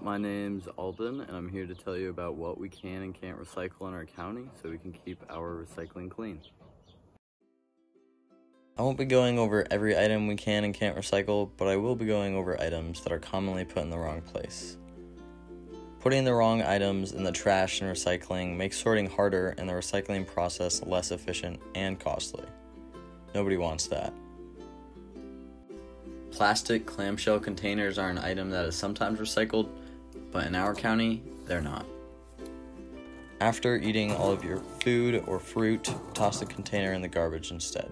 my name's Alden, and I'm here to tell you about what we can and can't recycle in our county so we can keep our recycling clean. I won't be going over every item we can and can't recycle, but I will be going over items that are commonly put in the wrong place. Putting the wrong items in the trash and recycling makes sorting harder and the recycling process less efficient and costly. Nobody wants that. Plastic clamshell containers are an item that is sometimes recycled, but in our county, they're not. After eating all of your food or fruit, toss the container in the garbage instead.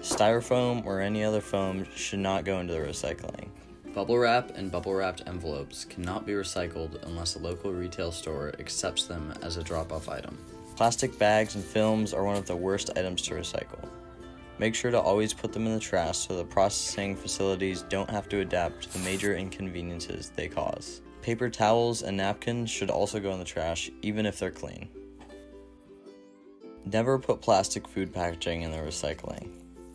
Styrofoam or any other foam should not go into the recycling. Bubble wrap and bubble wrapped envelopes cannot be recycled unless a local retail store accepts them as a drop off item. Plastic bags and films are one of the worst items to recycle. Make sure to always put them in the trash so the processing facilities don't have to adapt to the major inconveniences they cause. Paper towels and napkins should also go in the trash, even if they're clean. Never put plastic food packaging in the recycling.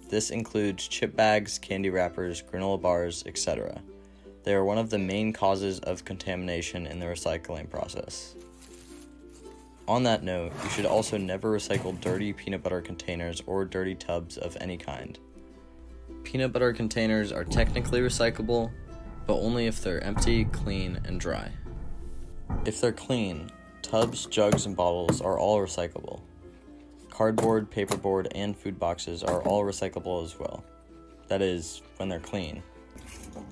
This includes chip bags, candy wrappers, granola bars, etc. They are one of the main causes of contamination in the recycling process. On that note, you should also never recycle dirty peanut butter containers or dirty tubs of any kind. Peanut butter containers are technically recyclable, but only if they're empty, clean, and dry. If they're clean, tubs, jugs, and bottles are all recyclable. Cardboard, paperboard, and food boxes are all recyclable as well. That is, when they're clean.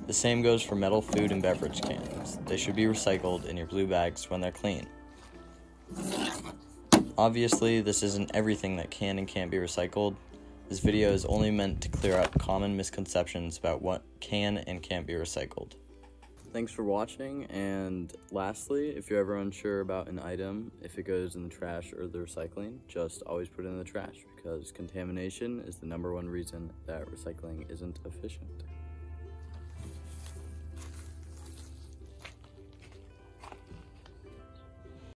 The same goes for metal food and beverage cans. They should be recycled in your blue bags when they're clean. Obviously, this isn't everything that can and can't be recycled. This video is only meant to clear up common misconceptions about what can and can't be recycled. Thanks for watching, and lastly, if you're ever unsure about an item, if it goes in the trash or the recycling, just always put it in the trash because contamination is the number one reason that recycling isn't efficient.